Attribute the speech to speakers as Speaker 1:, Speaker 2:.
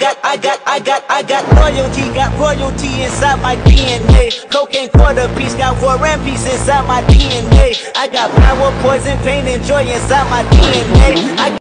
Speaker 1: got, I got, I got, I got loyalty, got royalty inside my DNA. Cocaine quarter piece, got war and peace inside my DNA. I got power, poison, pain, and joy inside my DNA. I